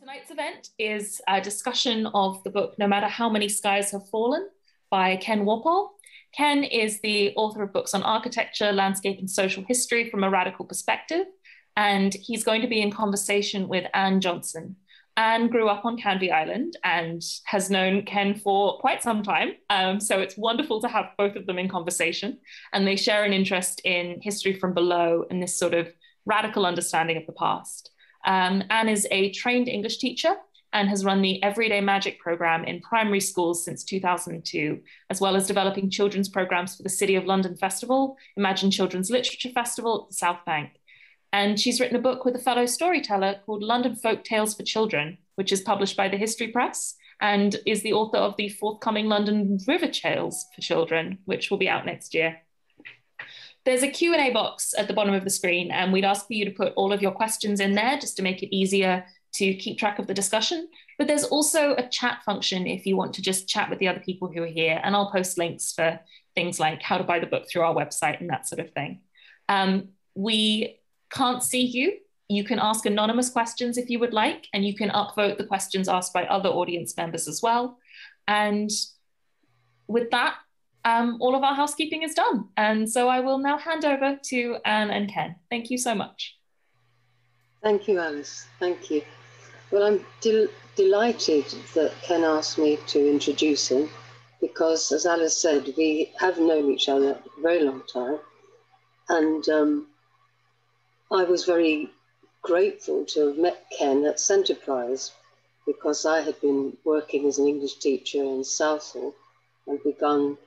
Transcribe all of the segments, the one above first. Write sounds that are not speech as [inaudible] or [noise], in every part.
Tonight's event is a discussion of the book No Matter How Many Skies Have Fallen by Ken Worpole. Ken is the author of books on architecture, landscape, and social history from a radical perspective. And he's going to be in conversation with Anne Johnson. Anne grew up on Canvey Island and has known Ken for quite some time. Um, so it's wonderful to have both of them in conversation. And they share an interest in history from below and this sort of radical understanding of the past. Um, Anne is a trained English teacher and has run the Everyday Magic program in primary schools since 2002, as well as developing children's programs for the City of London Festival, Imagine Children's Literature Festival at the South Bank. And she's written a book with a fellow storyteller called London Folk Tales for Children, which is published by the History Press and is the author of the forthcoming London River Tales for Children, which will be out next year. There's a Q&A box at the bottom of the screen, and we'd ask for you to put all of your questions in there just to make it easier to keep track of the discussion. But there's also a chat function if you want to just chat with the other people who are here, and I'll post links for things like how to buy the book through our website and that sort of thing. Um, we can't see you. You can ask anonymous questions if you would like, and you can upvote the questions asked by other audience members as well. And with that, um, all of our housekeeping is done. And so I will now hand over to Anne and Ken. Thank you so much. Thank you, Alice. Thank you. Well, I'm del delighted that Ken asked me to introduce him because, as Alice said, we have known each other a very long time. And um, I was very grateful to have met Ken at Centerprise because I had been working as an English teacher in Southall and begun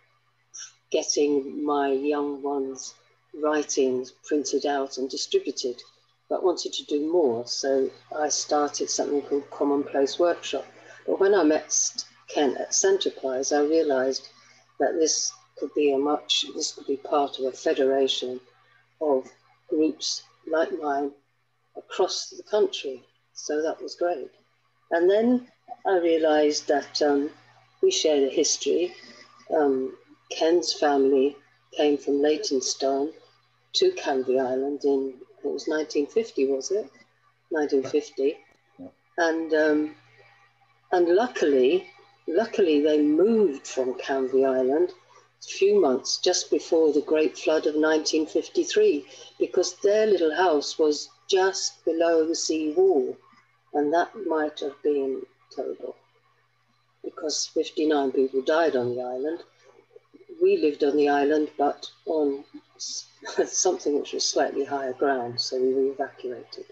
getting my young ones' writings printed out and distributed, but wanted to do more. So I started something called Commonplace Workshop. But when I met Ken at Centerprise, I realized that this could be a much, this could be part of a federation of groups like mine across the country. So that was great. And then I realized that um, we shared a history. Um, Ken's family came from Leytonstone to Canvey Island in, it was 1950, was it? 1950. Yeah. And, um, and luckily, luckily they moved from Canvey Island few months just before the Great Flood of 1953, because their little house was just below the sea wall, and that might have been terrible, because 59 people died on the island, we lived on the island, but on [laughs] something which was slightly higher ground, so we were evacuated.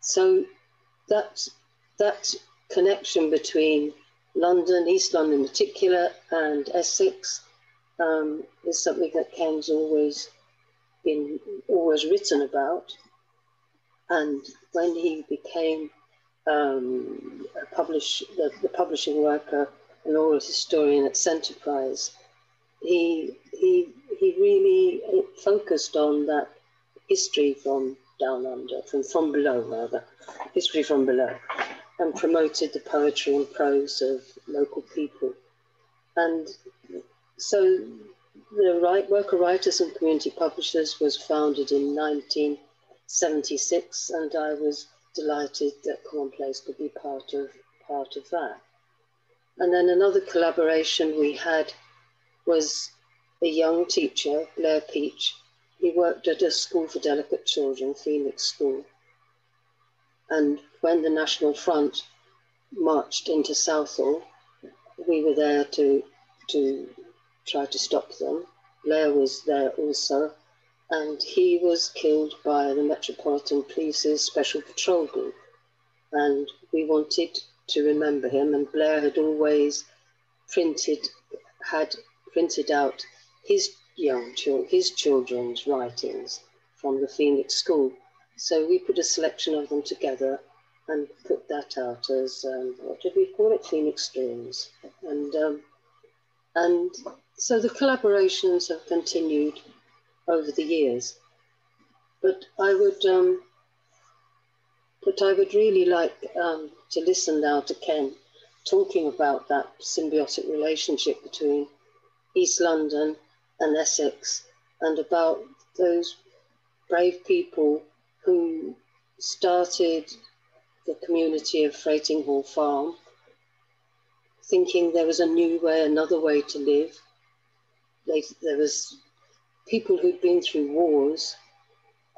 So that, that connection between London, East London in particular, and Essex um, is something that Ken's always been always written about. And when he became um, a publish, the, the publishing worker, an oral historian at Centerprise, he he he really focused on that history from down under, from from below rather, history from below, and promoted the poetry and prose of local people, and so the right worker writers and community publishers was founded in 1976, and I was delighted that Commonplace could be part of part of that. And then another collaboration we had was a young teacher, Blair Peach. He worked at a school for delicate children, Phoenix School. And when the National Front marched into Southall, we were there to, to try to stop them. Blair was there also, and he was killed by the Metropolitan Police's Special Patrol Group. And we wanted to remember him, and Blair had always printed, had printed out his young children, his children's writings from the Phoenix School. So we put a selection of them together and put that out as um, what did we call it? Phoenix Dreams. And um, and so the collaborations have continued over the years. But I would um, but I would really like um, to listen now to Ken talking about that symbiotic relationship between East London and Essex, and about those brave people who started the community of Frating Hall Farm, thinking there was a new way, another way to live. They, there was people who'd been through wars.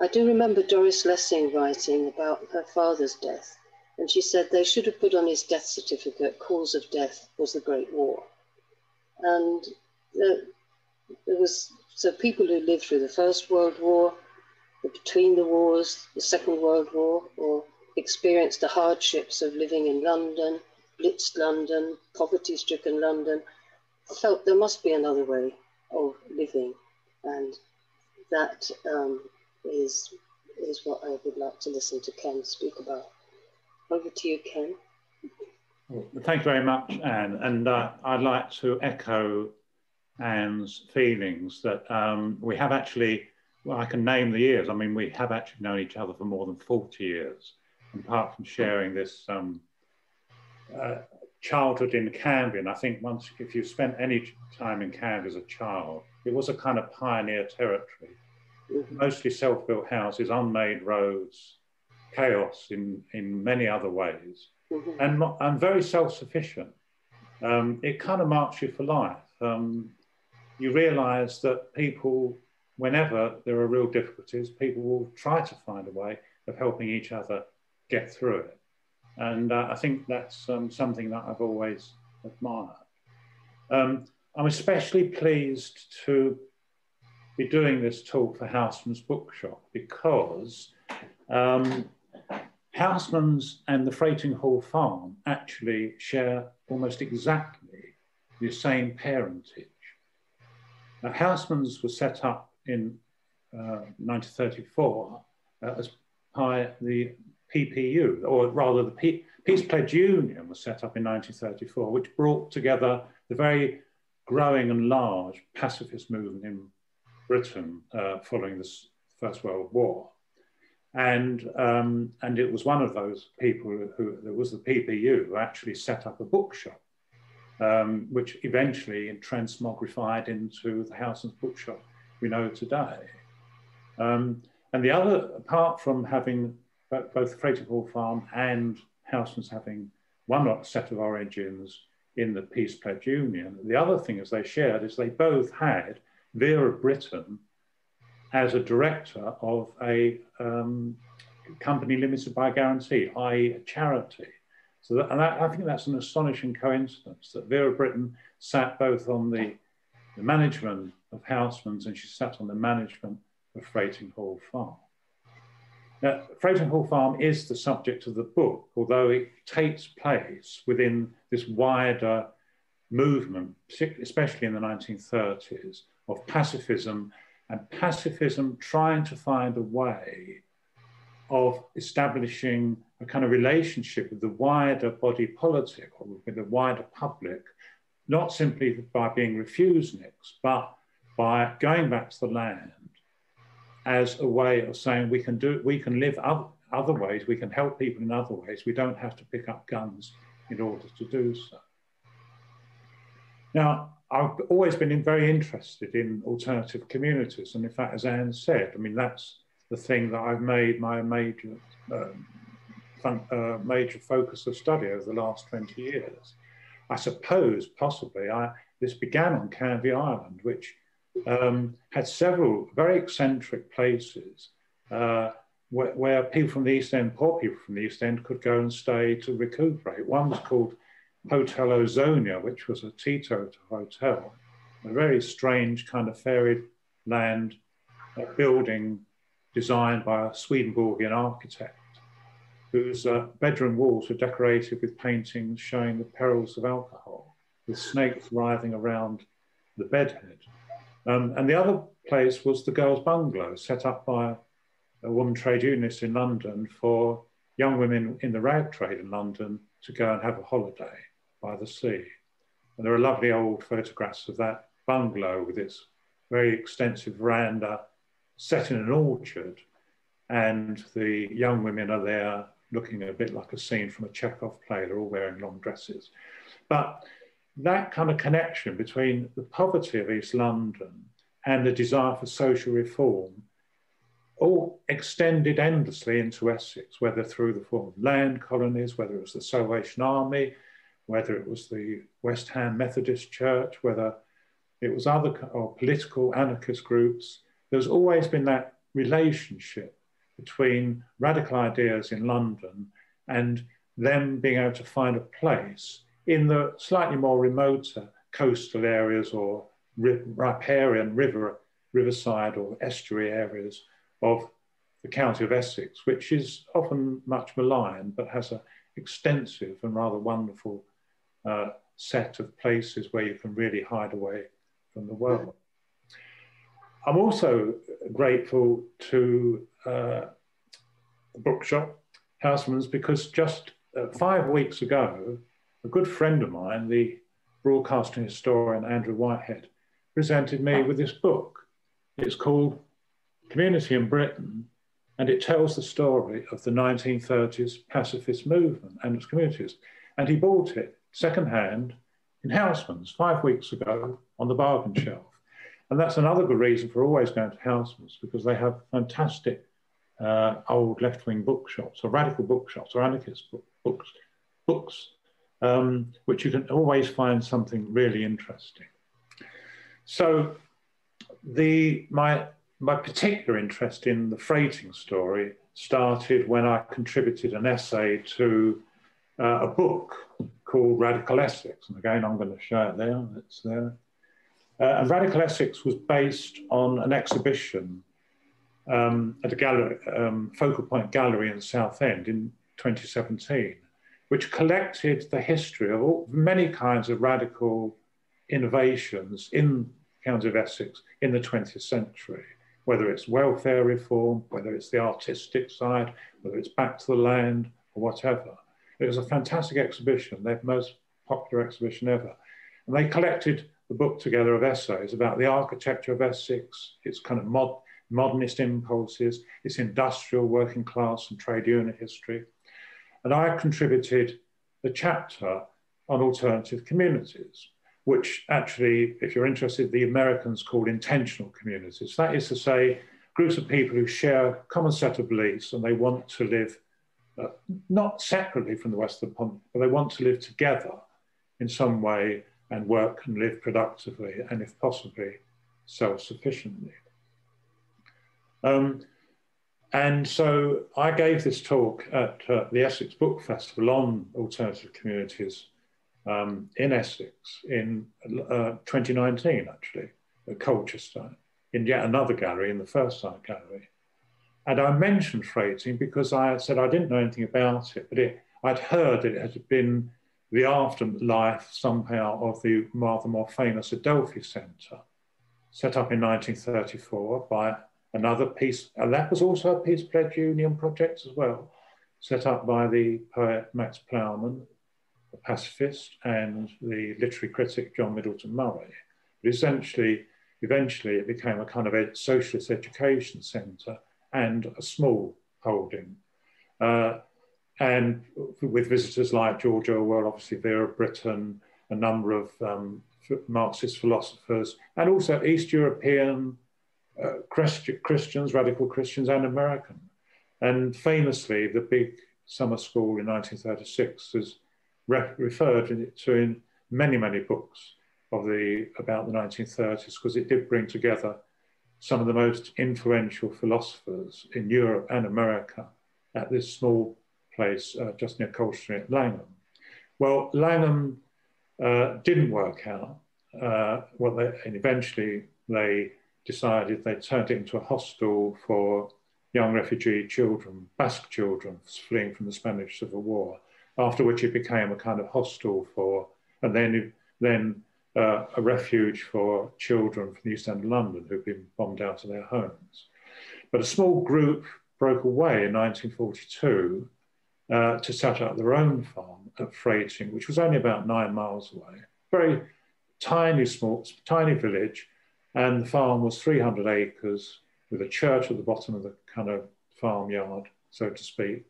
I do remember Doris Lessing writing about her father's death, and she said they should have put on his death certificate, cause of death was the Great War. And there, there was so people who lived through the First World War, between the wars, the Second World War, or experienced the hardships of living in London, blitzed London, poverty stricken London, felt there must be another way of living. And that um, is is what I would like to listen to Ken speak about. Over to you, Ken. Well, thank you very much, Anne. And uh, I'd like to echo Anne's feelings that um, we have actually, well, I can name the years. I mean, we have actually known each other for more than 40 years, apart from sharing this um, uh, childhood in Canvey. And I think once, if you spent any time in Canvey as a child, it was a kind of pioneer territory. Mostly self-built houses, unmade roads, chaos in, in many other ways, mm-hmm. and, and very self-sufficient. Um, it kind of marks you for life. Um, you realize that people, whenever there are real difficulties, people will try to find a way of helping each other get through it. And uh, I think that's um, something that I've always admired. Um, I'm especially pleased to be doing this talk for Housman's Bookshop because um, Housman's and the Frating Hall Farm actually share almost exactly the same parentage. Now, Housman's was set up in uh, 1934 uh, as by the PPU, or rather the Peace Pledge Union was set up in 1934, which brought together the very growing and large pacifist movement in Britain uh, following the First World War. And, um, and it was one of those people who, who, was the PPU, who actually set up a bookshop um, which eventually transmogrified into the Housman's bookshop we know today. Um, and the other, apart from having both Frating Hall Farm and Housman's having one set of origins in the Peace Pledge Union, the other thing as they shared is they both had Vera Brittain as a director of a um, company limited by guarantee, i.e. a charity. So that, and I, I think that's an astonishing coincidence that Vera Brittain sat both on the, the management of Housman's and she sat on the management of Frating Hall Farm. Now, Frating Hall Farm is the subject of the book, although it takes place within this wider movement, especially in the 1930s, of pacifism and pacifism trying to find a way of establishing a kind of relationship with the wider body politic or with the wider public, not simply by being refuseniks, but by going back to the land as a way of saying we can do we can live other, other ways, we can help people in other ways. We don't have to pick up guns in order to do so. Now, I've always been very interested in alternative communities, and in fact, as Anne said, I mean that's the thing that I've made my major um, uh, major focus of study over the last 20 years. I suppose possibly I, this began on Canvey Island, which um, had several very eccentric places uh, where, where, people from the East End, poor people from the East End, could go and stay to recuperate. One was called Hotel Ozonia, which was a teetotal hotel, a very strange kind of fairy land uh, building designed by a Swedenborgian architect whose uh, bedroom walls were decorated with paintings showing the perils of alcohol, with snakes writhing around the bedhead. Um, and the other place was the Girls' Bungalow, set up by a woman trade unionist in London for young women in the rag trade in London to go and have a holiday by the sea. And there are lovely old photographs of that bungalow with its very extensive veranda set in an orchard. And the young women are there looking a bit like a scene from a Chekhov play. They're all wearing long dresses. But that kind of connection between the poverty of East London and the desire for social reform all extended endlessly into Essex, whether through the form of land colonies, whether it was the Salvation Army, whether it was the West Ham Methodist Church, whether it was other or political anarchist groups. There's always been that relationship between radical ideas in London and them being able to find a place in the slightly more remoter coastal areas or riparian river, riverside or estuary areas of the county of Essex, which is often much maligned but has an extensive and rather wonderful uh, set of places where you can really hide away from the world. I'm also grateful to uh, the bookshop, Housman's, because just uh, five weeks ago, a good friend of mine, the broadcasting historian Andrew Whitehead, presented me with this book. It's called Community in Britain, and it tells the story of the 1930s pacifist movement and its communities. And he bought it secondhand in Housman's five weeks ago on the bargain shelf. And that's another good reason for always going to Housman's because they have fantastic uh, old left-wing bookshops or radical bookshops or anarchist book, books, books um, which you can always find something really interesting. So the, my, my particular interest in the Frating story started when I contributed an essay to uh, a book called Radical Essex. And again, I'm going to show it there, it's there. Uh, and Radical Essex was based on an exhibition um, at a gallery, um, Focal Point Gallery in Southend in 2017, which collected the history of all, many kinds of radical innovations in County of Essex in the 20th century, whether it's welfare reform, whether it's the artistic side, whether it's back to the land or whatever. It was a fantastic exhibition, their most popular exhibition ever. And they collected the book together of essays about the architecture of Essex, its kind of mod, modernist impulses, its industrial, working class, and trade union history. And I contributed the chapter on alternative communities, which actually, if you're interested, the Americans call intentional communities. That is to say, groups of people who share a common set of beliefs and they want to live uh, not separately from the the pond, but they want to live together in some way and work and live productively and, if possibly, self sufficiently. Um, and so I gave this talk at uh, the Essex Book Festival on alternative communities um, in Essex in uh, 2019, actually, at Colchester, in yet another gallery, in the Firstsite Gallery. And I mentioned Frating because I said I didn't know anything about it, but it, I'd heard that it had been the afterlife somehow of the rather more famous Adelphi Centre, set up in 1934 by another peace, and that was also a Peace Pledge Union project as well, set up by the poet Max Plowman, the pacifist, and the literary critic John Middleton Murry. But essentially, eventually it became a kind of a socialist education centre and a small holding. Uh, and with visitors like George Orwell, obviously Vera Brittain, a number of um, Marxist philosophers, and also East European uh, Christians, radical Christians, and American. And famously, the big summer school in 1936 is re referred to in many, many books of the about the 1930s because it did bring together some of the most influential philosophers in Europe and America at this small place uh, just near Colchester at Langham. Well, Langham uh, didn't work out. Uh, well, they, and eventually they decided they turned it into a hostel for young refugee children, Basque children fleeing from the Spanish Civil War, after which it became a kind of hostel for, and then, then uh, a refuge for children from the East End of London who'd been bombed out of their homes. But a small group broke away in 1942 uh, to set up their own farm at Frating, which was only about nine miles away. Very tiny, small, tiny village, and the farm was 300 acres with a church at the bottom of the kind of farmyard, so to speak.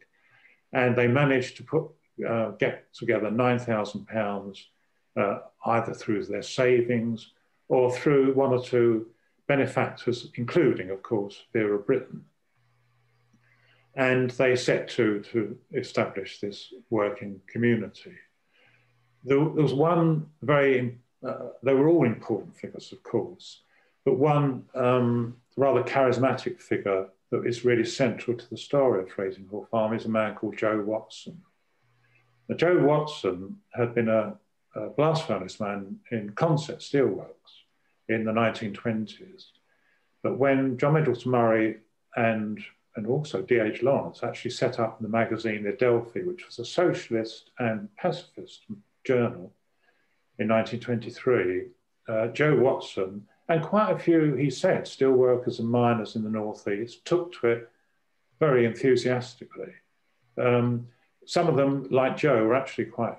And they managed to put uh, get together 9,000 pounds uh, either through their savings or through one or two benefactors, including, of course, Vera Brittain. And they set to, to establish this working community. There, there was one very, uh, they were all important figures, of course, but one um, rather charismatic figure that is really central to the story of Frating Hall Farm is a man called Joe Watson. Now, Joe Watson had been a, a blast furnace man in Consett Steelworks in the 1920s. But when John Middleton Murry and, and also D.H. Lawrence actually set up the magazine The Adelphi, which was a socialist and pacifist journal in 1923, uh, Joe Watson and quite a few, he said, steel workers and miners in the Northeast took to it very enthusiastically. Um, some of them, like Joe, were actually quite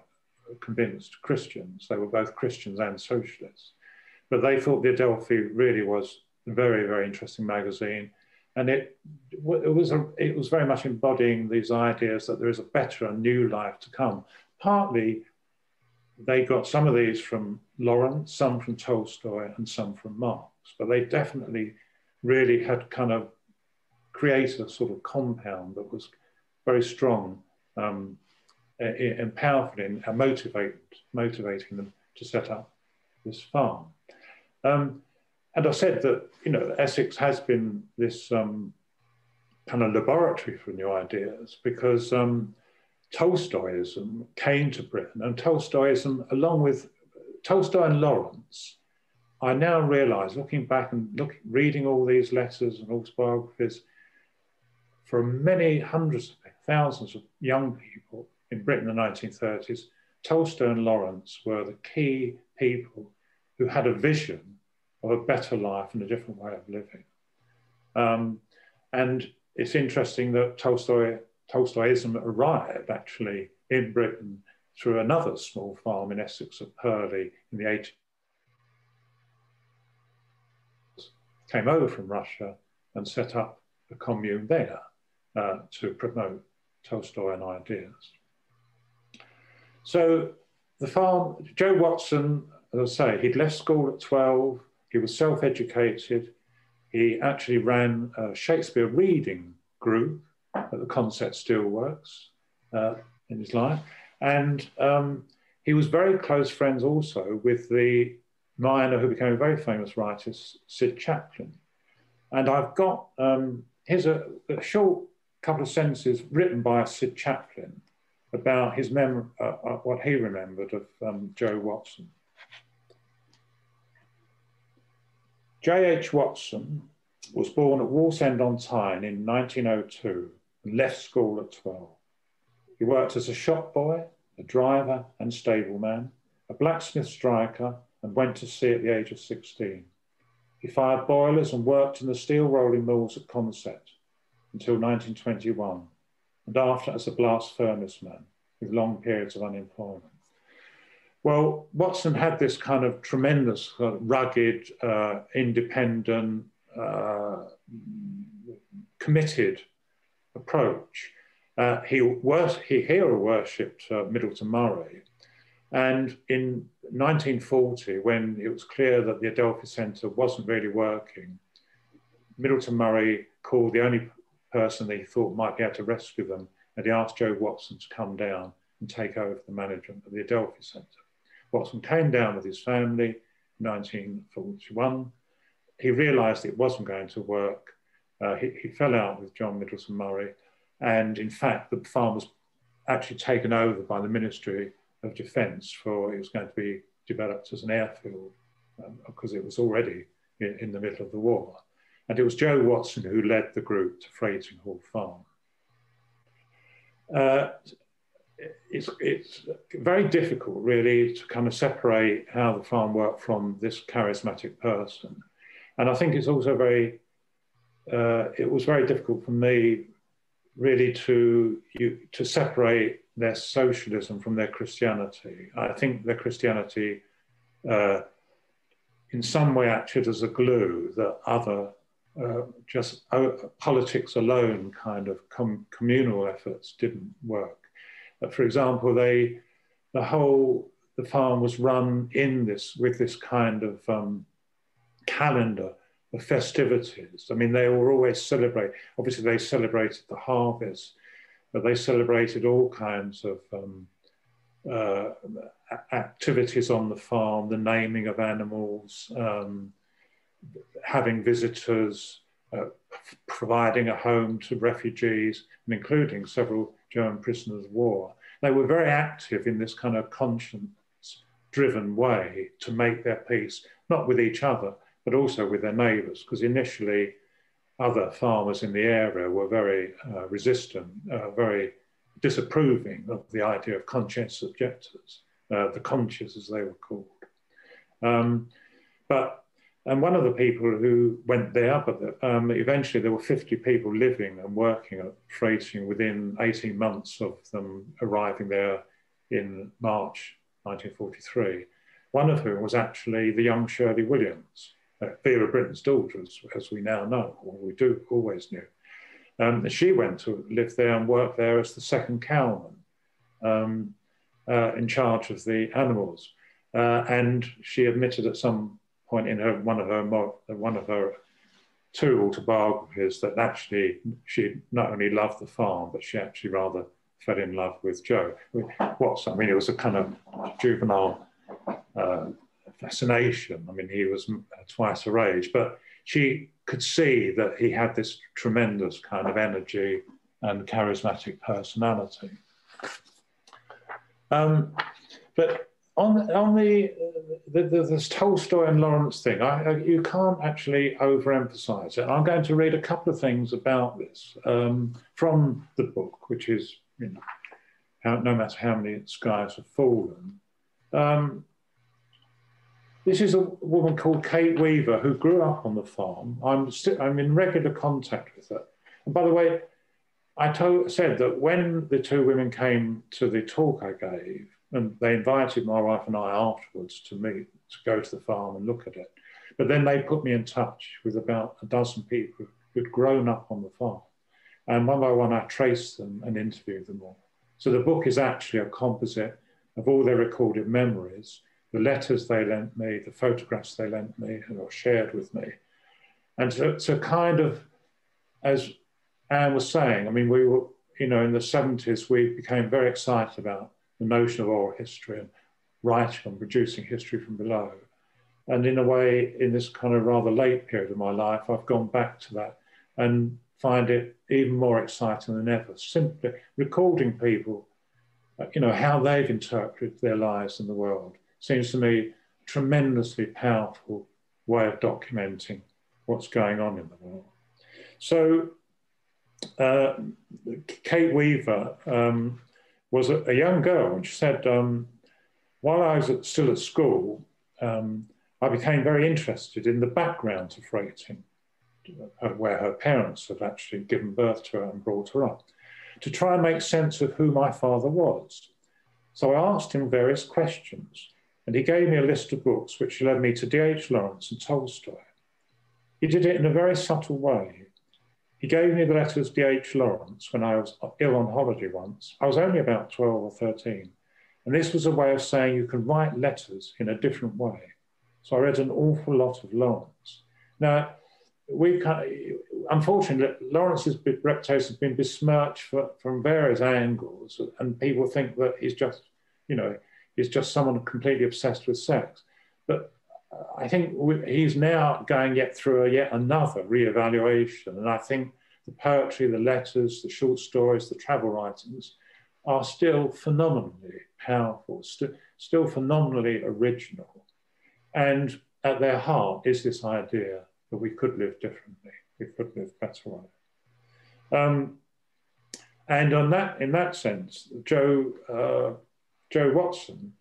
convinced Christians. They were both Christians and socialists. But they thought the Adelphi really was a very, very interesting magazine. And it, it, was a, it was very much embodying these ideas that there is a better and new life to come. Partly, they got some of these from Lawrence, some from Tolstoy, and some from Marx. But they definitely really had kind of created a sort of compound that was very strong um, and powerful in motivate, motivating them to set up this farm. Um, and I said that, you know, Essex has been this um, kind of laboratory for new ideas because um, Tolstoyism came to Britain and Tolstoyism, along with Tolstoy and Lawrence, I now realize, looking back and look, reading all these letters and autobiographies, for many hundreds of thousands of young people in Britain in the 1930s, Tolstoy and Lawrence were the key people who had a vision of a better life and a different way of living. Um, and it's interesting that Tolstoy, Tolstoyism arrived actually in Britain through another small farm in Essex at Purleigh in the 80s. Came over from Russia and set up a commune there uh, to promote Tolstoyan ideas. So the farm, Joe Watson, as I say, he'd left school at 12, he was self-educated, he actually ran a Shakespeare reading group at the Consett Steelworks uh, in his life. And um, he was very close friends also with the miner who became a very famous writer, Sid Chaplin. And I've got, um, here's a, a, short couple of sentences written by Sid Chaplin about his mem- uh, uh, what he remembered of um, Joe Watson. J.H. Watson was born at Wallsend on Tyne in 1902 and left school at 12. He worked as a shop boy, a driver and stableman, a blacksmith striker, and went to sea at the age of 16. He fired boilers and worked in the steel rolling mills at Consett until 1921, and after as a blast furnace man with long periods of unemployment. Well, Watson had this kind of tremendous, uh, rugged, uh, independent, uh, committed approach uh, he, he hero worshipped uh, Middleton Murry. And in 1940, when it was clear that the Adelphi Centre wasn't really working, Middleton Murry called the only person that he thought might be able to rescue them, and he asked Joe Watson to come down and take over the management of the Adelphi Centre. Watson came down with his family in 1941. He realised it wasn't going to work. Uh, he, he, fell out with John Middleton Murry, and in fact, the farm was actually taken over by the Ministry of Defence for it was going to be developed as an airfield um, because it was already in, in, the middle of the war. And it was Joe Watson who led the group to Frating Hall Farm. Uh, it's, it's very difficult, really, to kind of separate how the farm worked from this charismatic person. And I think it's also very, uh, it was very difficult for me really to you to separate their socialism from their Christianity. I think their Christianity, uh, in some way, acted as a glue that other uh, just uh, politics alone kind of com communal efforts didn't work. for example, they the whole the farm was run in this with this kind of um, calendar the festivities. I mean, they were always celebrate. Obviously, they celebrated the harvest, but they celebrated all kinds of um, uh, activities on the farm, the naming of animals, um, having visitors, uh, providing a home to refugees, and including several German prisoners of war. They were very active in this kind of conscience driven way to make their peace, not with each other, but also with their neighbours, because initially other farmers in the area were very uh, resistant, uh, very disapproving of the idea of conscientious objectors, uh, the conscious as they were called. Um, but and one of the people who went there, but um, eventually there were 50 people living and working at Frating within 18 months of them arriving there in March 1943. One of whom was actually the young Shirley Williams, Vera Brittain's daughter, as, we now know, or we do always knew. Um, she went to live there and work there as the second cowman um, uh, in charge of the animals. Uh, and she admitted at some point in her one of her one of her two autobiographies that actually she not only loved the farm, but she actually rather fell in love with Joe. What's I mean, it was a kind of juvenile uh, fascination. I mean, he was twice her age, but she could see that he had this tremendous kind of energy and charismatic personality. Um, but on on the, the, the this Tolstoy and Lawrence thing, I, I, you can't actually overemphasize it. I'm going to read a couple of things about this um, from the book, which is you know, how, no matter how many skies have fallen. Um, this is a woman called Kate Weaver who grew up on the farm. I'm, st- I'm in regular contact with her. And by the way, I told, said that when the two women came to the talk I gave, and they invited my wife and I afterwards to meet, to go to the farm and look at it. But then they put me in touch with about a dozen people who'd grown up on the farm. And one by one, I traced them and interviewed them all. So the book is actually a composite of all their recorded memories, the letters they lent me, the photographs they lent me or shared with me. And so, to kind of, as Anne was saying, I mean, we were, you know, in the 70s, we became very excited about the notion of oral history and writing and producing history from below. And in a way, in this kind of rather late period of my life, I've gone back to that and find it even more exciting than ever. Simply recording people, you know, how they've interpreted their lives in the world seems to me tremendously powerful way of documenting what's going on in the world. So, uh, Kate Weaver um, was a, a young girl, and she said, um, while I was at, still at school, um, I became very interested in the background of Frating, uh, where her parents had actually given birth to her and brought her up, to try and make sense of who my father was. So I asked him various questions, and he gave me a list of books which led me to D.H. Lawrence and Tolstoy. He did it in a very subtle way. He gave me the letters D.H. Lawrence when I was ill on holiday once. I was only about 12 or 13. And this was a way of saying you can write letters in a different way. So I read an awful lot of Lawrence. Now, we unfortunately, Lawrence's reputation has been besmirched for, from various angles, and people think that he's just, you know, he's just someone completely obsessed with sex. But I think he's now going yet through a yet another re-evaluation, and I think the poetry, the letters, the short stories, the travel writings are still phenomenally powerful, st- still phenomenally original, and at their heart is this idea that we could live differently, we could live better. Um, and on that, in that sense, Joe uh, Joe Watson.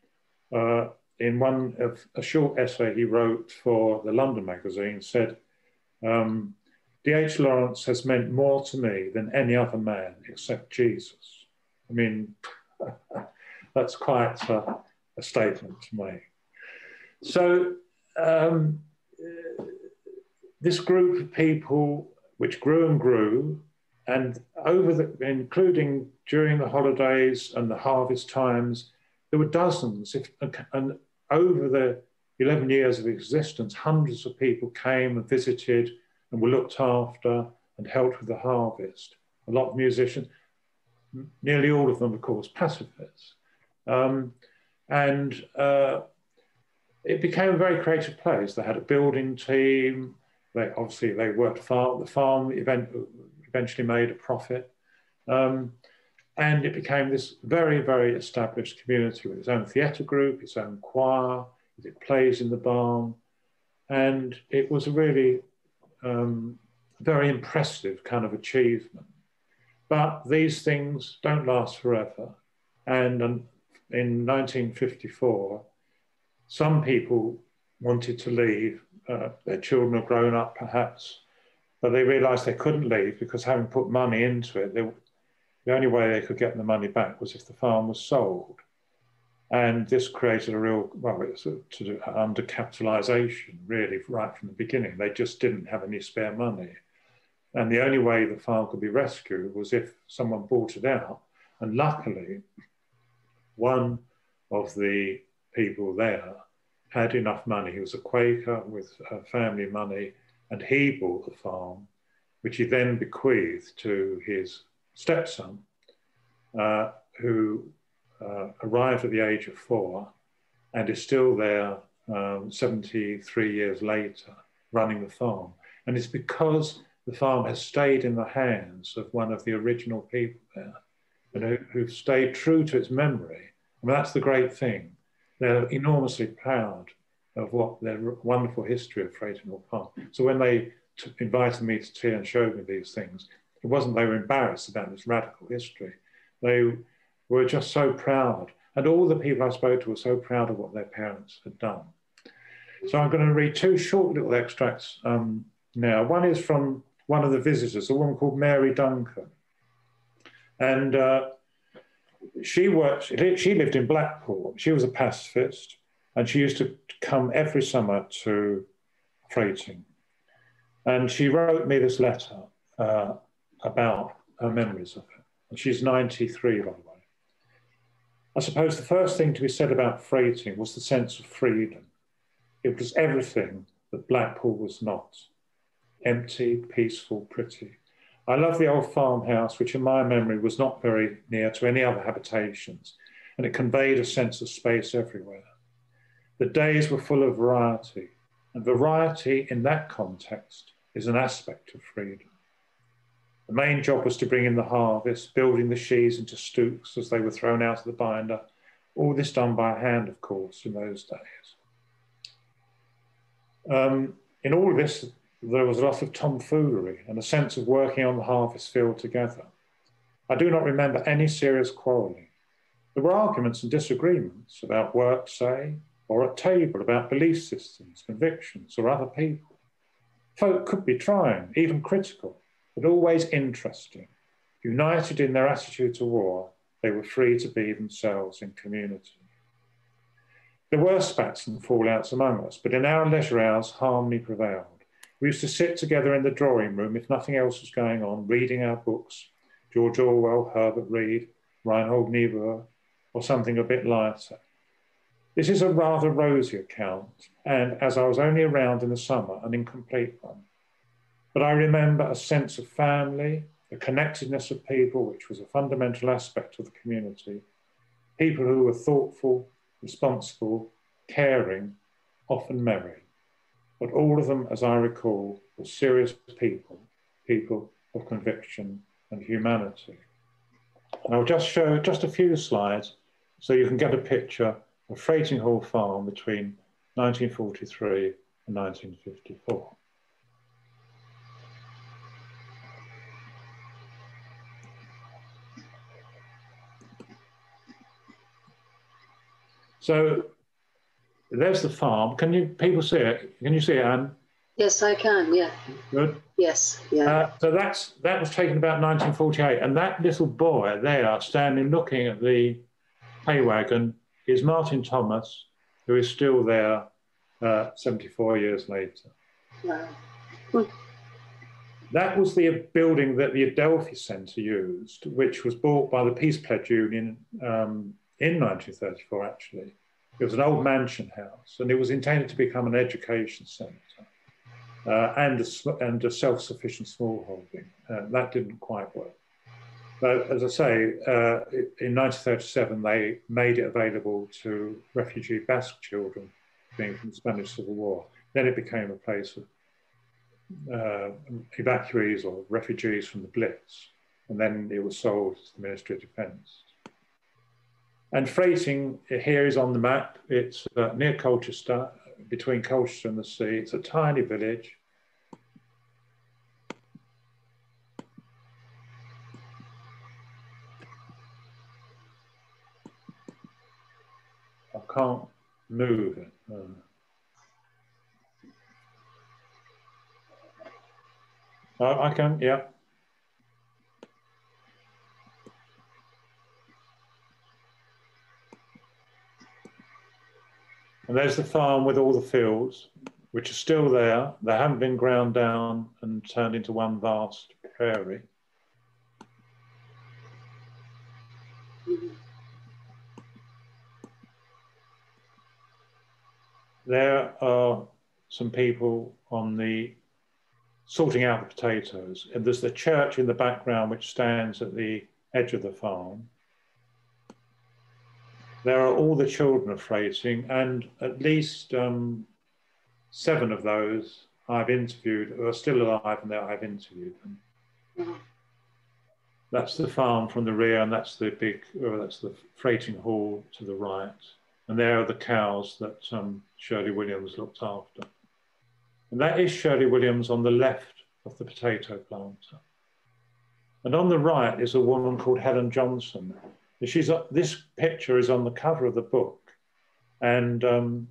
Uh, in one of a short essay he wrote for the London magazine, said, um, D.H. Lawrence has meant more to me than any other man except Jesus. I mean, [laughs] that's quite a, a, statement to make. So, um, this group of people, which grew and grew, and over the, including during the holidays and the harvest times, there were dozens, if, and over the 11 years of existence, hundreds of people came and visited and were looked after and helped with the harvest. A lot of musicians, nearly all of them, of course, pacifists. Um, and uh, it became a very creative place. They had a building team. They obviously they worked farm. The farm event, eventually made a profit, um, and it became this very very established community with its own theatre group, its own choir. It plays in the barn, and it was a really um, very impressive kind of achievement. But these things don't last forever, and in 1954 some people wanted to leave. Uh, their children had grown up, perhaps, but they realised they couldn't leave because having put money into it, they, the only way they could get the money back was if the farm was sold. And this created a real, well, it's a, undercapitalisation, really, right from the beginning. They just didn't have any spare money. And the only way the farm could be rescued was if someone bought it out. And luckily, one of the people there had enough money. He was a Quaker with uh, family money, and he bought the farm, which he then bequeathed to his stepson, uh, who uh, arrived at the age of four and is still there um, 73 years later running the farm. And it's because the farm has stayed in the hands of one of the original people there and who, who've stayed true to its memory. I mean, that's the great thing they're enormously proud of what their wonderful history of Frating Park. So when they invited me to tea and showed me these things, it wasn't they were embarrassed about this radical history. They were just so proud. And all the people I spoke to were so proud of what their parents had done. So I'm going to read two short little extracts um, now. One is from one of the visitors, a woman called Mary Duncan. And uh, she worked, she lived in Blackpool. She was a pacifist and she used to come every summer to Frating. And she wrote me this letter uh, about her memories of it. And she's 93, by the way. I suppose the first thing to be said about Frating was the sense of freedom. It was everything that Blackpool was not empty, peaceful, pretty. I love the old farmhouse, which in my memory was not very near to any other habitations, and it conveyed a sense of space everywhere. The days were full of variety, and variety in that context is an aspect of freedom. The main job was to bring in the harvest, building the sheaves into stooks as they were thrown out of the binder, all this done by hand, of course, in those days. Um, in all this, there was a lot of tomfoolery and a sense of working on the harvest field together. I do not remember any serious quarrelling. There were arguments and disagreements about work, say, or at table about belief systems, convictions, or other people. Folk could be trying, even critical, but always interesting. United in their attitude to war, they were free to be themselves in community. There were spats and fallouts among us, but in our leisure hours, harmony prevailed. We used to sit together in the drawing room if nothing else was going on, reading our books, George Orwell, Herbert Read, Reinhold Niebuhr, or something a bit lighter. This is a rather rosy account, and as I was only around in the summer, an incomplete one. But I remember a sense of family, a connectedness of people, which was a fundamental aspect of the community. People who were thoughtful, responsible, caring, often merry but all of them, as I recall, were serious people, people of conviction and humanity. And I'll just show just a few slides so you can get a picture of Frating Hall Farm between 1943 and 1954. So there's the farm. Can you people see it? Can you see it, Anne? Yes, I can. Yeah. Good. Yes. Yeah. Uh, so that's that was taken about 1948, and that little boy there standing looking at the hay wagon is Martin Thomas, who is still there uh, 74 years later. Wow. That was the building that the Adelphi Centre used, which was bought by the Peace Pledge Union um, in 1934, actually It was an old mansion house, and it was intended to become an education centre uh, and a, and a self-sufficient smallholding. Uh, that didn't quite work. But as I say, uh, in 1937, they made it available to refugee Basque children being from the Spanish Civil War. Then it became a place of uh, evacuees or refugees from the Blitz. And then it was sold to the Ministry of Defence. And Frating here is on the map. It's uh, near Colchester, between Colchester and the sea. It's a tiny village. I can't move it. Uh, I can, yeah. And there's the farm with all the fields, which are still there. They haven't been ground down and turned into one vast prairie. There are some people on the sorting out the potatoes. And there's the church in the background, which stands at the edge of the farm. There are all the children of Frating, and at least um, seven of those I've interviewed are still alive and I've interviewed them. That's the farm from the rear, and that's the big, oh, that's the Frating Hall to the right. And there are the cows that um, Shirley Williams looked after. And that is Shirley Williams on the left of the potato planter. And on the right is a woman called Helen Johnson, She's this picture is on the cover of the book, and um,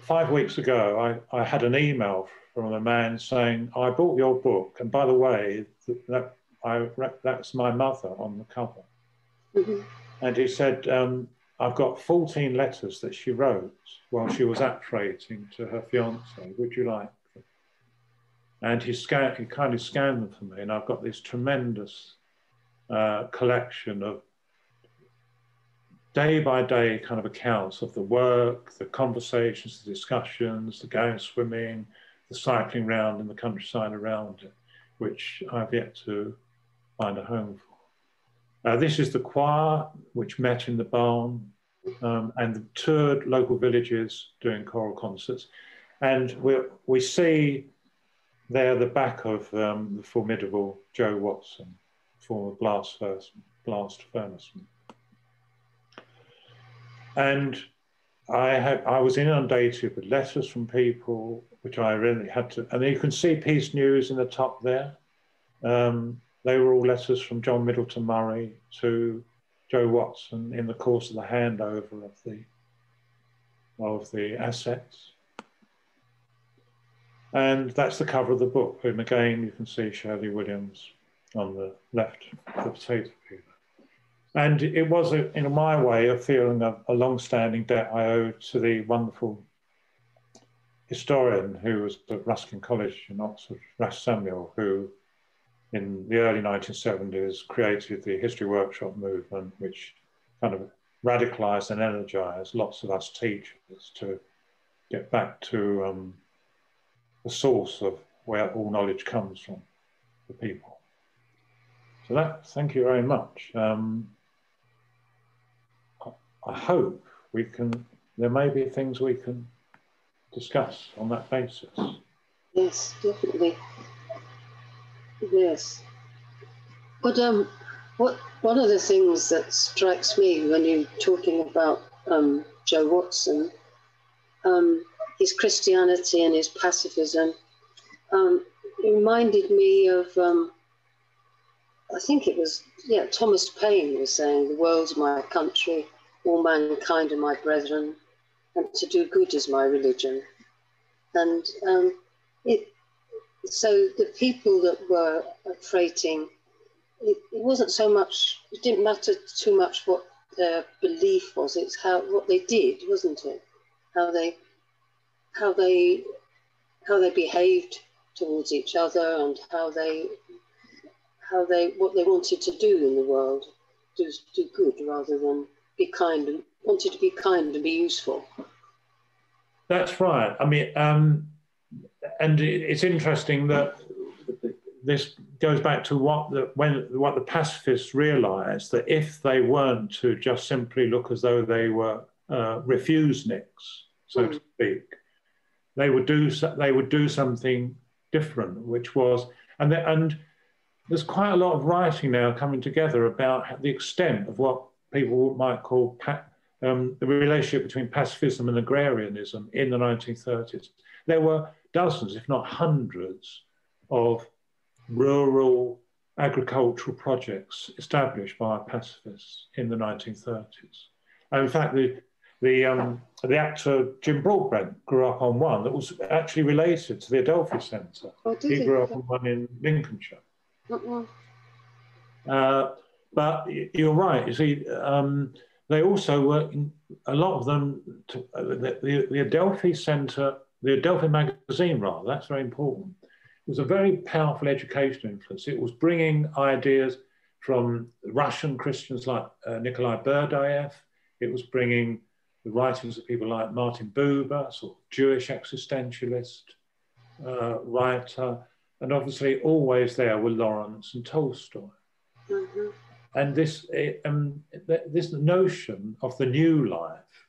five weeks ago, I, I had an email from a man saying, "I bought your book, and by the way, that I that's my mother on the cover." Mm-hmm. And he said, um, "I've got 14 letters that she wrote while she was at Frating to her fiance. Would you like?" Them? And he, scanned, he kindly scanned them for me, and I've got this tremendous uh, collection of day by day kind of accounts of the work, the conversations, the discussions, the going swimming, the cycling round in the countryside around it, which I've yet to find a home for. Uh, this is the choir which met in the barn um, and toured local villages doing choral concerts. And we we see there the back of um, the formidable Joe Watson former blast, first, blast furnace. And I had I was inundated with letters from people, which I really had to. And you can see Peace News in the top there. Um, they were all letters from John Middleton Murry to Joe Watson in the course of the handover of the of the assets. And that's the cover of the book. And again, you can see Shirley Williams on the left, the potato peeler. And it was, a, in my way, a feeling of a long-standing debt I owe to the wonderful historian who was at Ruskin College in Oxford, Raph Samuel, who in the early 1970s created the history workshop movement, which kind of radicalized and energized lots of us teachers to get back to um, the source of where all knowledge comes from, the people. So that, thank you very much. Um, I hope we can, there may be things we can discuss on that basis. Yes, definitely. Yes. But um, what one of the things that strikes me when you're talking about um, Joe Watson, um, his Christianity and his pacifism, um, reminded me of um, I think it was, yeah, Thomas Paine was saying, the world's my country, all mankind are my brethren, and to do good is my religion. And um, it, so the people that were Frating, it, it wasn't so much, it didn't matter too much what their belief was, it's how, what they did, wasn't it? How they, how they, how they behaved towards each other and how they how they what they wanted to do in the world, do do good rather than be kind and wanted to be kind and be useful. That's right. I mean, um, and it's interesting that this goes back to what the, when what the pacifists realised that if they weren't to just simply look as though they were uh, refuseniks, so mm. to speak, they would do they would do something different, which was and the, and there's quite a lot of writing now coming together about the extent of what people might call um, the relationship between pacifism and agrarianism in the 1930s. There were dozens, if not hundreds, of rural agricultural projects established by pacifists in the 1930s. And in fact, the, the, um, the actor Jim Broadbent grew up on one that was actually related to the Adelphi Centre. Oh, he, he grew up on one in Lincolnshire. Uh, but you're right. You see, um, they also were a lot of them. To, uh, the, the, Adelphi Centre, the Adelphi magazine, rather. That's very important. It was a very powerful educational influence. It was bringing ideas from Russian Christians like uh, Nikolai Berdyaev. It was bringing the writings of people like Martin Buber, sort of Jewish existentialist uh, writer, and obviously always there were Lawrence and Tolstoy. Mm-hmm. And this, um, this notion of the new life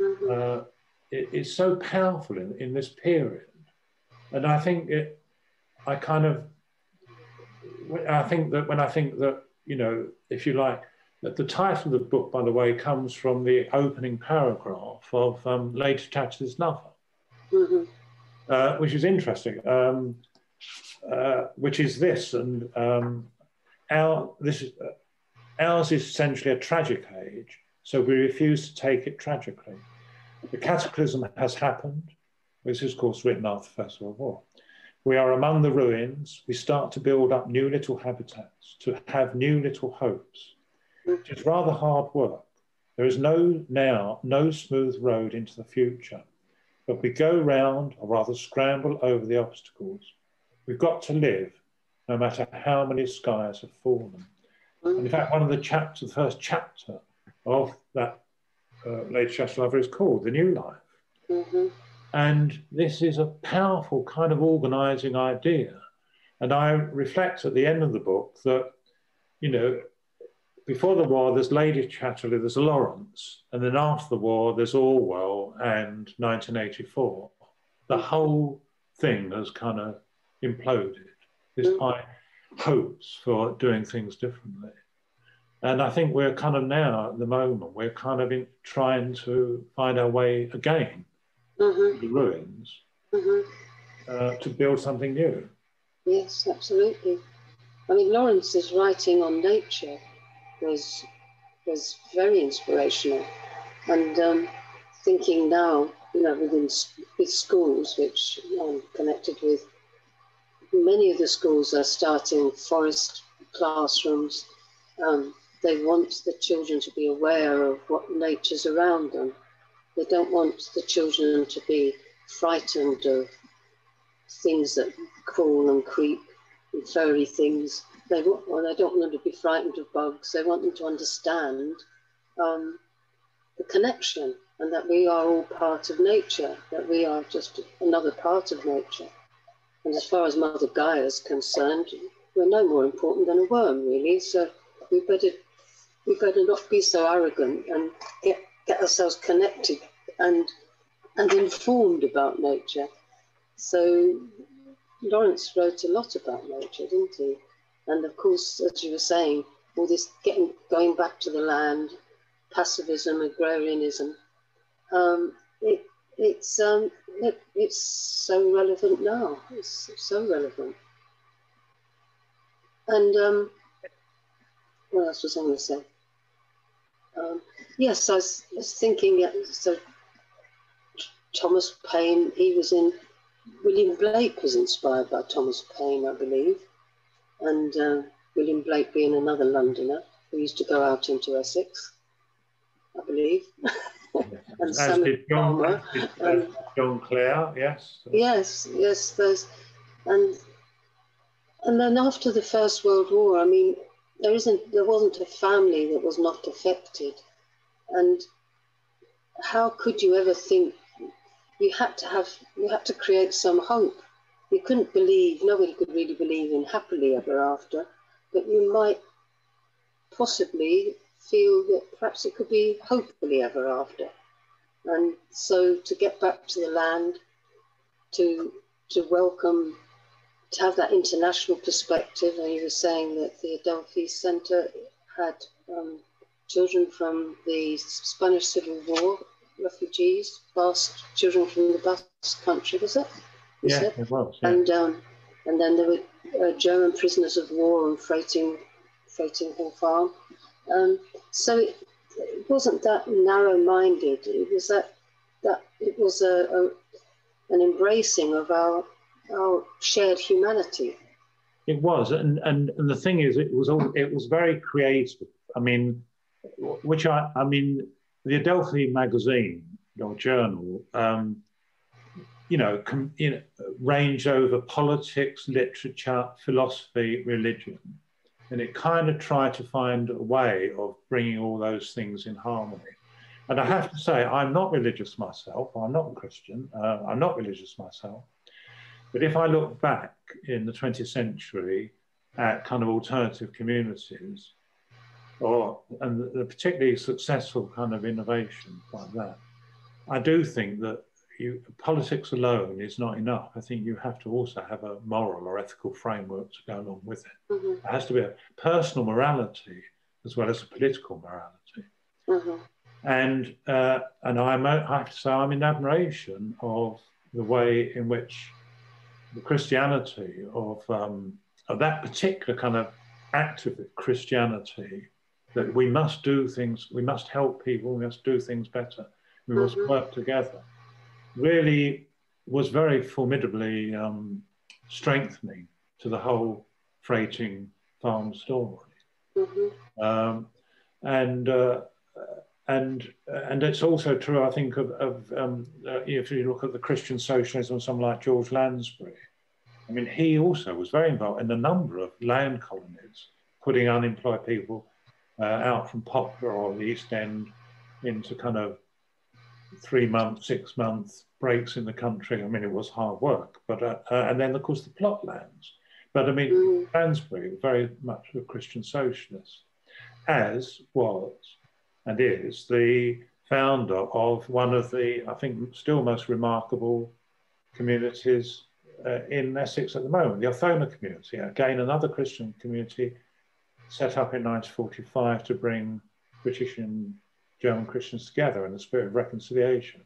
mm-hmm. uh, is so powerful in, in this period. And I think it, I kind of, I think that when I think that, you know, if you like, that the title of the book, by the way, comes from the opening paragraph of um, Lady Chatterley's Lover, mm-hmm. uh, which is interesting, um, uh, which is this, and um, our, this is, uh, ours is essentially a tragic age, so we refuse to take it tragically. The cataclysm has happened. This is, of course, written after the First World War. We are among the ruins. We start to build up new little habitats, to have new little hopes. It is rather hard work. There is no now, no smooth road into the future, but we go round, or rather scramble over the obstacles. We've got to live, no matter how many skies have fallen. And in fact, one of the chapters, the first chapter of that uh, Lady Chatterley is called The New Life. Mm-hmm. And this is a powerful kind of organizing idea. And I reflect at the end of the book that, you know, before the war, there's Lady Chatterley, there's Lawrence, and then after the war, there's Orwell and 1984. The whole thing has kind of imploded, despite hopes for doing things differently. And I think we're kind of now at the moment, we're kind of in, trying to find our way again mm-hmm. the ruins mm-hmm. uh, to build something new. Yes, absolutely. I mean, Lawrence's writing on nature was was very inspirational, and um, thinking now, you know, within with schools, which I'm connected with, many of the schools are starting forest classrooms. Um, they want the children to be aware of what nature's around them they don't want the children to be frightened of things that crawl and creep and furry things. They, want, well, they don't want them to be frightened of bugs. They want them to understand um, the connection and that we are all part of nature, that we are just another part of nature. And as far as Mother Gaia is concerned, we're no more important than a worm, really. So we better we better not be so arrogant and get get ourselves connected and and informed about nature. So Lawrence wrote a lot about nature, didn't he? And of course, as you were saying, all this getting going back to the land, pacifism, agrarianism, um, it, it's um, it, it's so relevant now. It's so relevant. And um, what else was I going to say? Um, yes, I was, I was thinking. So Thomas Paine, he was in, William Blake was inspired by Thomas Paine, I believe. And uh, William Blake being another Londoner who used to go out into Essex, I believe. [laughs] and As Samuel did John, Palmer. um, John Clare, yes. Yes, yes, there's, and and then after the First World War, I mean, there isn't, there wasn't a family that was not affected and how could you ever think you had to have you had to create some hope you couldn't believe nobody could really believe in happily ever after but you might possibly feel that perhaps it could be hopefully ever after and so to get back to the land to to welcome to have that international perspective and you were saying that the adelphi center had um, children from the Spanish Civil War, refugees, Basque children from the Basque country, was it? Yeah, it, it was. Yeah. And um, and then there were uh, German prisoners of war on Frating, Frating Hall Farm. Um, so it, it, wasn't that narrow-minded. It was that that it was a, a an embracing of our our shared humanity. It was, and, and and the thing is, it was all it was very creative. I mean, which I, I mean, the Adelphi magazine or journal, um, you know, com, you know, ranged over politics, literature, philosophy, religion, and it kind of tried to find a way of bringing all those things in harmony. And I have to say, I'm not religious myself. I'm not Christian. Uh, I'm not religious myself. But if I look back in the 20th century at kind of alternative communities, or and the particularly successful kind of innovation like that, I do think that you, politics alone is not enough. I think you have to also have a moral or ethical framework to go along with it. Mm-hmm. There has to be a personal morality as well as a political morality. Mm-hmm. And uh, and I'm, I have to say I'm in admiration of the way in which the Christianity of, um, of that particular kind of active Christianity that we must do things, we must help people, we must do things better, we mm-hmm. must work together, really was very formidably um, strengthening to the whole Frating farm story. Mm-hmm. Um, and uh, and and it's also true, I think, of, of um, uh, if you look at the Christian socialism, someone like George Lansbury. I mean, he also was very involved in a number of land colonies, putting unemployed people uh, out from Poplar or the East End into kind of three month, six month breaks in the country. I mean, it was hard work, but uh, uh, and then of course the plot lands. But I mean, mm. Lansbury very much a Christian socialist, as was and is the founder of one of the, I think, still most remarkable communities uh, in Essex at the moment, the Othona community. Again, another Christian community set up in 1945 to bring British and German Christians together in the spirit of reconciliation.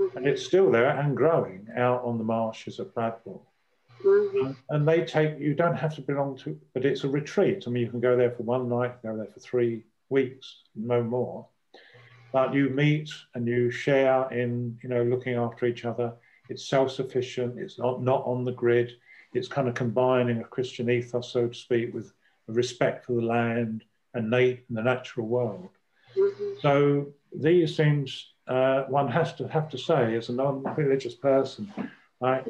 Mm-hmm. And it's still there and growing out on the marshes of Bradwell. Mm-hmm. And, and, they take, you don't have to belong to, but it's a retreat. I mean, you can go there for one night, go there for three weeks, no more. But you meet and you share in, you know, looking after each other. It's self-sufficient. It's not, not on the grid. It's kind of combining a Christian ethos, so to speak, with respect for the land and the natural world. Mm-hmm. So these things uh, one has to have to say as a non-religious person, I,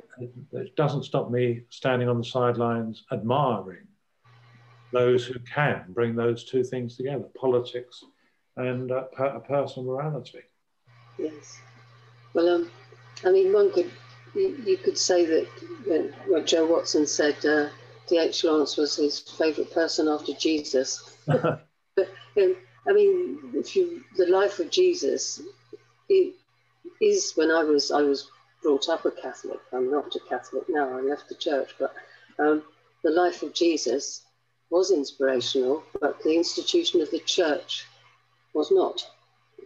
it doesn't stop me standing on the sidelines admiring those who can bring those two things together, politics and uh, per- personal morality. Yes. Well, um, I mean, one could you, you could say that, that what Joe Watson said uh, D.H. Lawrence was his favourite person after Jesus. [laughs] but um, I mean, if you the life of Jesus, it is when I was I was brought up a Catholic. I'm not a Catholic now. I left the church, but um, the life of Jesus was inspirational, but the institution of the church was not.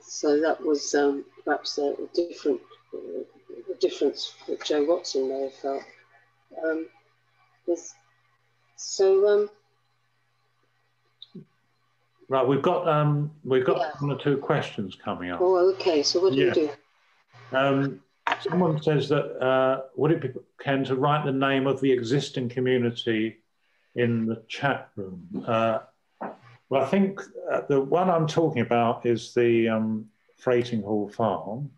So that was um, perhaps a, different difference that Joe Watson may have felt. Um, so um, right, we've got um, we've got yeah. one or two questions coming up. Oh, okay. So what do yeah. you do? Um, someone says that uh, would it be Ken to write the name of the existing community in the chat room? Uh, well, I think uh, the one I'm talking about is the um, Frating Hall Farm.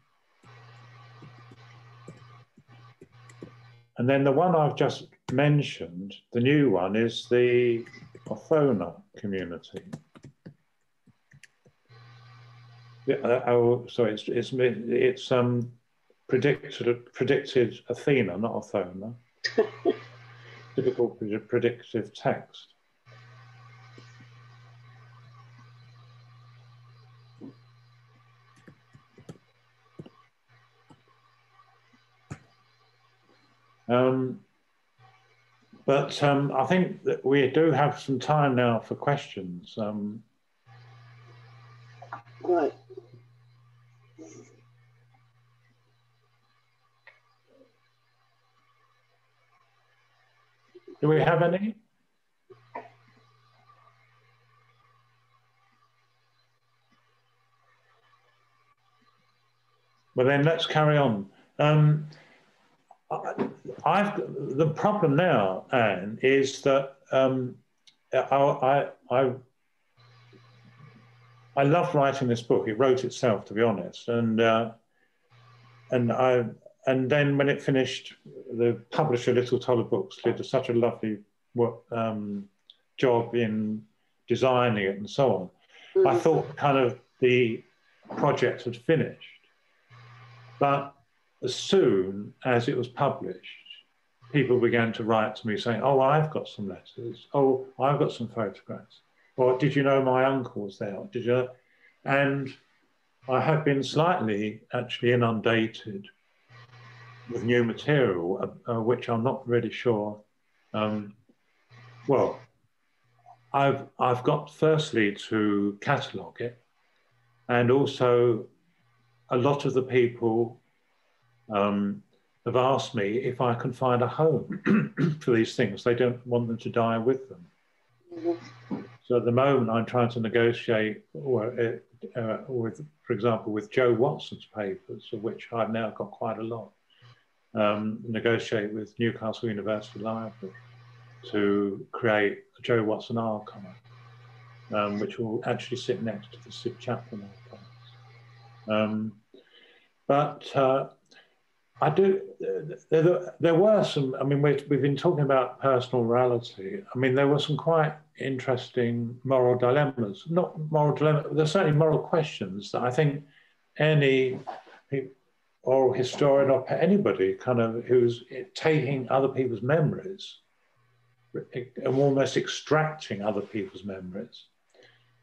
And then the one I've just mentioned, the new one, is the Othona community. Oh, sorry, it's it's it's um predicted predicted Athena, not Athona. [laughs] Typical predictive text. Um, but um, I think that we do have some time now for questions. Um, right. Do we have any? Well, then let's carry on. Um, I've the problem now, Anne, is that um, I, I, I love writing this book. It wrote itself, to be honest, and uh, and I and then when it finished, the publisher Little Toller Books did such a lovely um, job in designing it and so on. Mm. I thought kind of the project had finished, but as soon as it was published, people began to write to me saying, "Oh, I've got some letters. Oh, I've got some photographs. Or did you know my uncle was there? Did you?" And I have been slightly actually inundated with new material, uh, uh, which I'm not really sure. Um, well, I've I've got firstly to catalogue it, and also a lot of the people um, have asked me if I can find a home [clears throat] for these things. They don't want them to die with them. Mm-hmm. So at the moment, I'm trying to negotiate uh, uh, with, for example, with Joe Watson's papers, of which I've now got quite a lot um, negotiate with Newcastle University Library to create a Joe Watson archive, um, which will actually sit next to the Sid Chaplin archives. Um, but uh, I do, there, there, were some, I mean, we've, we've been talking about personal morality. I mean, there were some quite interesting moral dilemmas, not moral dilemmas, there's certainly moral questions that I think any oral historian or anybody kind of who's taking other people's memories and almost extracting other people's memories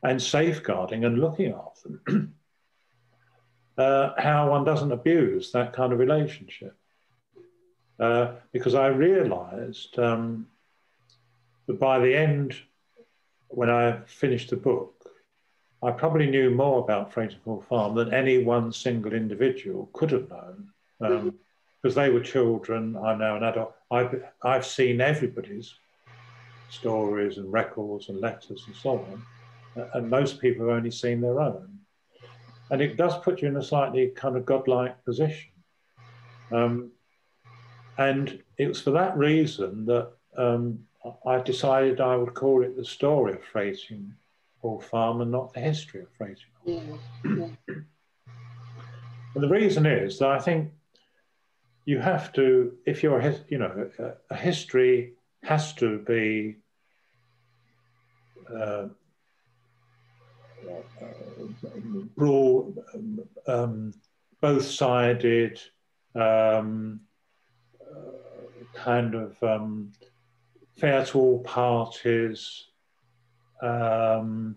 and safeguarding and looking after them. [clears throat] uh, how one doesn't abuse that kind of relationship. Uh, because I realized um, that by the end, when I finished the book, I probably knew more about Hall Farm than any one single individual could have known. Um, mm-hmm. Because they were children, I'm now an adult. I've, I've seen everybody's stories and records and letters and so on. And most people have only seen their own. And it does put you in a slightly kind of godlike position. Um, and it was for that reason that um, I decided I would call it the story of Frating Hall Farm and not the history of Frating Yeah, yeah. and the reason is that I think you have to, if you're, a, you know, a, a history has to be uh, broad, um, both-sided, um, uh, kind of um, fair to all parties, um,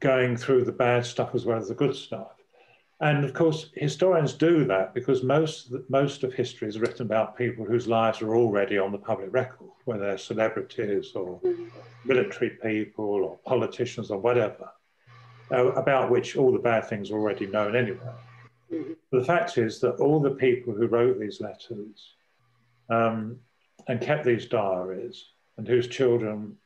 going through the bad stuff as well as the good stuff. And of course, historians do that because most, most of history is written about people whose lives are already on the public record, whether they're celebrities or military people or politicians or whatever, uh, about which all the bad things are already known anyway. But the fact is that all the people who wrote these letters um, and kept these diaries and whose children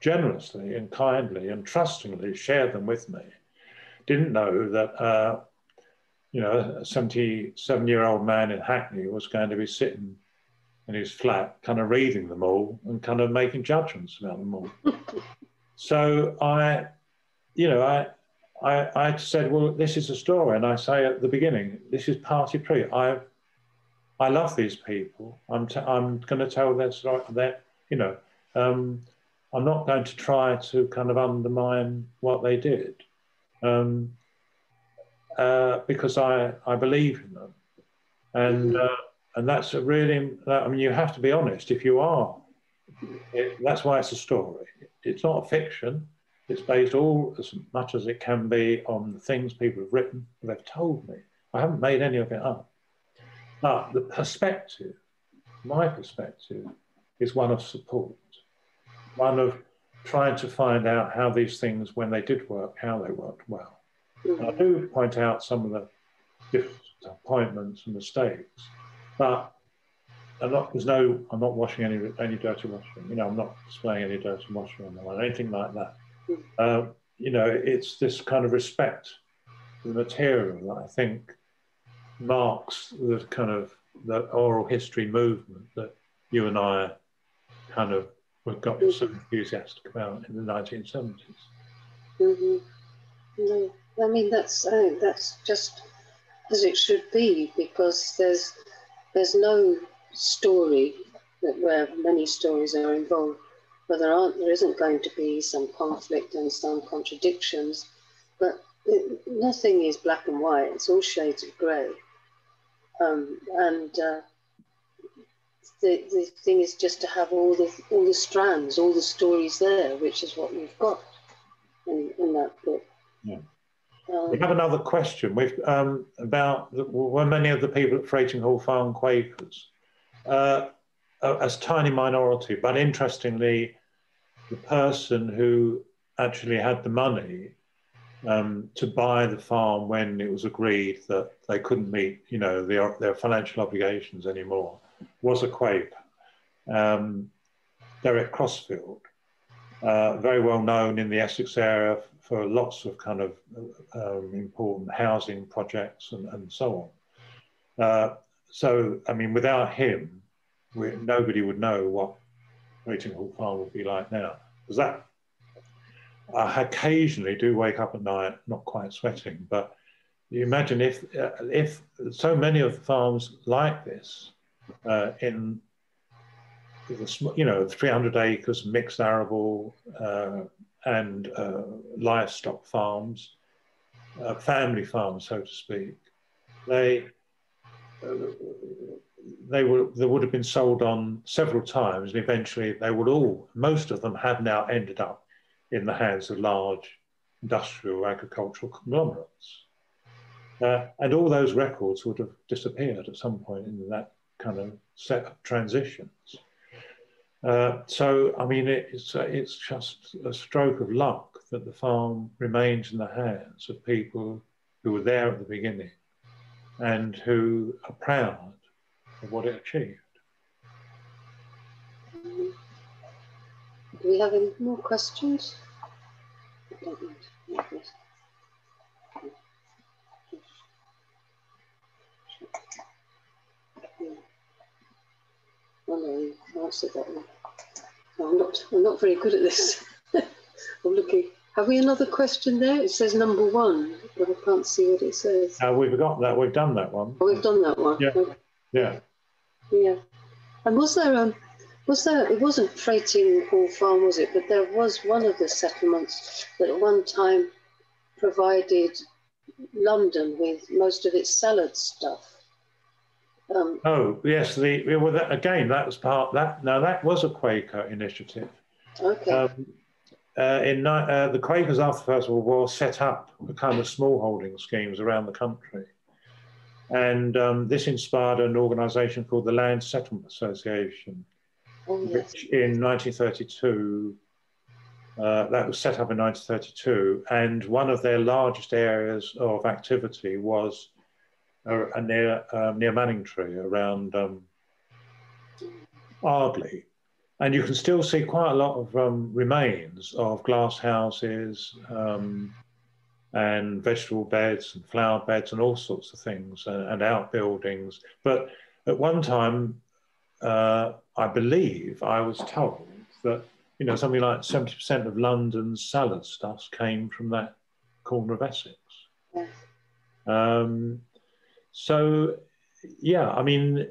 generously and kindly and trustingly shared them with me didn't know that, uh, you know, a 77 year old man in Hackney was going to be sitting in his flat, kind of reading them all and kind of making judgments about them all. [laughs] so I, you know, I, I, I said, well, this is a story. And I say at the beginning, this is parti pris. I, I love these people. I'm, t- I'm going to tell their story. That you know, um, I'm not going to try to kind of undermine what they did. um, uh, because I, I believe in them. And, uh, and that's a really, I mean, you have to be honest. If you are, it, that's why it's a story. It's not a fiction. It's based all as much as it can be on the things people have written, they've told me. I haven't made any of it up. But the perspective, my perspective, is one of support, one of trying to find out how these things, when they did work, how they worked well. And I do point out some of the disappointments and mistakes, but I'm not, there's no, I'm not washing any, any dirty washing. You know, I'm not displaying any dirty washing on the line, anything like that. Uh, you know, it's this kind of respect for the material that I think marks the kind of the oral history movement that you and I kind of got so enthusiastic about in the 1970s. Mm-hmm. No, I mean that's uh, that's just as it should be because there's there's no story that where many stories are involved where there aren't there isn't going to be some conflict and some contradictions, but it, nothing is black and white. It's all shades of grey, um, and uh, the, the thing is just to have all the all the strands, all the stories there, which is what we've got in, in that book. Yeah. Um, we have another question We've, um, about the, were many of the people at Frating Hall Farm Quakers. Uh, a, tiny minority, but interestingly, the person who actually had the money um, to buy the farm when it was agreed that they couldn't meet, you know, their, their financial obligations anymore was a Quaker, um, Derek Crossfield, uh, very well known in the Essex area for lots of kind of um, important housing projects and, and so on. Uh, so, I mean, without him, we, nobody would know what Frating Hall Farm would be like now. Because that, I occasionally do wake up at night, not quite sweating, but you imagine if, uh, if so many of the farms like this uh, in the, you know, 300 acres mixed arable uh, and uh, livestock farms, uh, family farms, so to speak, they uh, they would they would have been sold on several times, and eventually they would all, most of them, have now ended up in the hands of large industrial agricultural conglomerates. Uh, and all those records would have disappeared at some point in that kind of set of transitions. Uh, so, I mean, it's, uh, it's just a stroke of luck that the farm remains in the hands of people who were there at the beginning and who are proud of what it achieved. Do we have any more questions? Oh no, you answered that one. No, I'm not. I'm not very good at this. [laughs] I'm looking. Have we another question there? It says number one, but I can't see what it says. Uh, we've got that. We've done that one. Oh, we've done that one. Yeah. Yeah. Yeah. And was there um was there it wasn't Frating Hall Farm, was it? But there was one of the settlements that at one time provided London with most of its salad stuff. Um, oh yes, the well, that, again that was part that. Now that was a Quaker initiative. Okay. Um, uh, in uh, the Quakers after the First World War set up a kind of smallholding schemes around the country, and um, this inspired an organisation called the Land Settlement Association, oh, yes. which in 1932. Uh, that was set up in 1932, and one of their largest areas of activity was uh, near um, near Manningtree, around um, Ardleigh. And you can still see quite a lot of um, remains of glass houses um, and vegetable beds and flower beds and all sorts of things and, and outbuildings. But at one time, uh, I believe I was told that you know something like seventy percent of London's salad stuffs came from that corner of Essex. Um, so, yeah, I mean,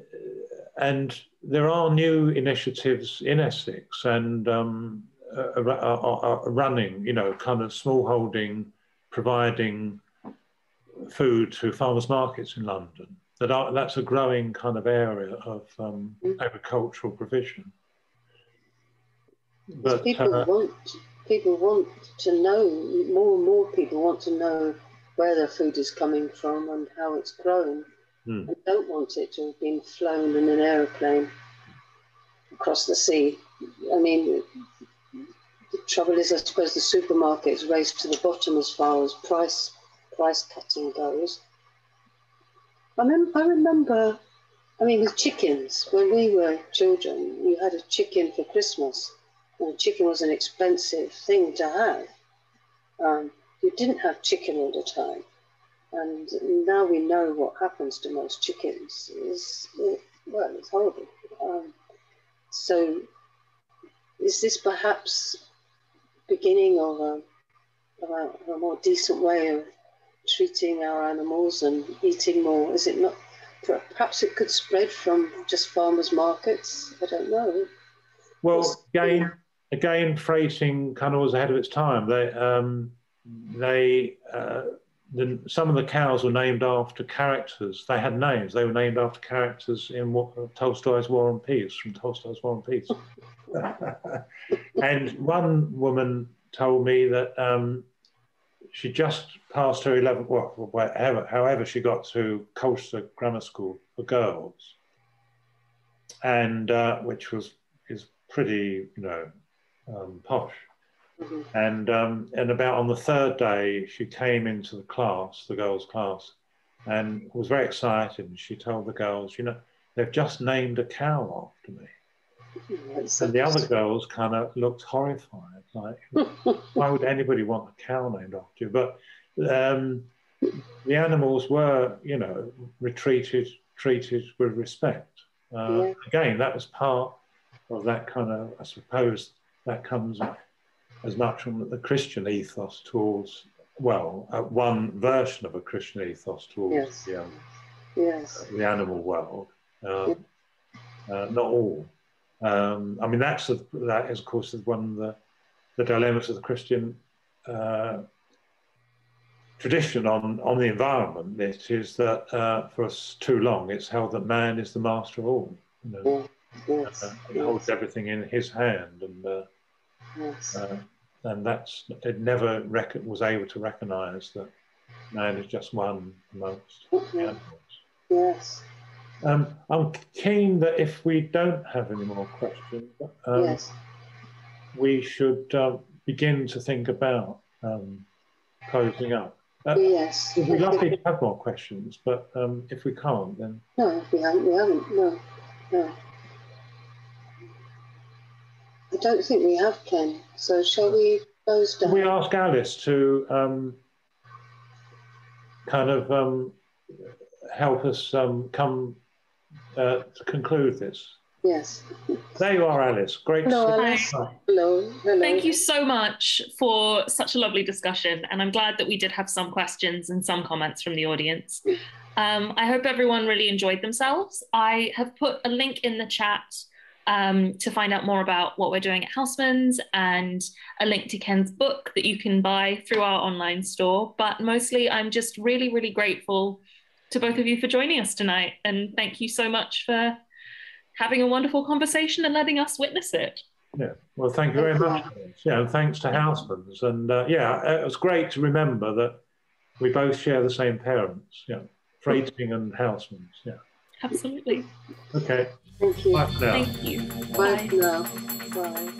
and there are new initiatives in Essex and um, uh, uh, uh running, you know, kind of small holding providing food to farmers markets in London. That are, that's a growing kind of area of um, mm. agricultural provision. But people uh, want people want to know more and more people want to know where their food is coming from and how it's grown, mm. and don't want it to have been flown in an aeroplane across the sea. I mean, the trouble is, I suppose the supermarkets race to the bottom as far as price price cutting goes. I, mem- I remember, I mean, with chickens, when we were children, you had a chicken for Christmas, and a chicken was an expensive thing to have. Um, you didn't have chicken all the time. And now we know what happens to most chickens. Is it, well, it's horrible. Um, so, is this perhaps beginning of a, of a, a more decent way of treating our animals and eating more? Is it not? Perhaps it could spread from just farmers markets. I don't know. Well, again, again, Frating kind of was ahead of its time. They, um, they, uh, the, some of the cows were named after characters. They had names. They were named after characters in what, Tolstoy's War and Peace, from Tolstoy's War and Peace. [laughs] and one woman told me that um, she just passed her 11th, well, whatever, however she got to Colchester Grammar School for girls, and uh, which was is pretty, you know, um, posh. Mm-hmm. And um, and about on the third day, she came into the class, the girls' class, and was very excited. And she told the girls, you know, they've just named a cow after me. And the other girls kind of looked horrified, like, [laughs] why would anybody want a cow named after you? But um, the animals were, you know, retreated, treated with respect. Uh, yeah. Again, that was part of that kind of, I suppose, that comes as much from the Christian ethos towards, well, uh, one version of a Christian ethos towards yes. the, um, yes. the animal world. Uh, yeah. Uh, not all. Um, I mean, that's a, that is, of course, one of the, the dilemmas of the Christian uh, tradition on, on the environment. It is that uh, for us too long, it's held that man is the master of all. You know, yes, uh, yes. holds everything in his hand, and uh, yes. Uh, and that's it. Never rec- was able to recognise that man is just one amongst animals. Yes. Um, I'm keen that if we don't have any more questions, um, yes. we should uh, begin to think about um, closing up. Uh, yes. We'd be love to have more questions, but um, if we can't, then. No, we haven't. We haven't. No, no. I don't think we have, Ken. So shall we close down? We ask Alice to um, kind of um, help us come uh, to conclude this. Yes. There you are, Alice. Great Hello, Alice. Hello. Hello. Thank you so much for such a lovely discussion. And I'm glad that we did have some questions and some comments from the audience. Um, I hope everyone really enjoyed themselves. I have put a link in the chat um, to find out more about what we're doing at Housman's and a link to Ken's book that you can buy through our online store. But mostly, I'm just really, really grateful to both of you for joining us tonight. And thank you so much for having a wonderful conversation and letting us witness it. Yeah, well, thank you very much. Yeah, and thanks to Housman's. And uh, yeah, it was great to remember that we both share the same parents. Yeah, Frating and Housman's. Yeah. Absolutely. Okay. Thank you. Thank you. But Bye. no. Bye.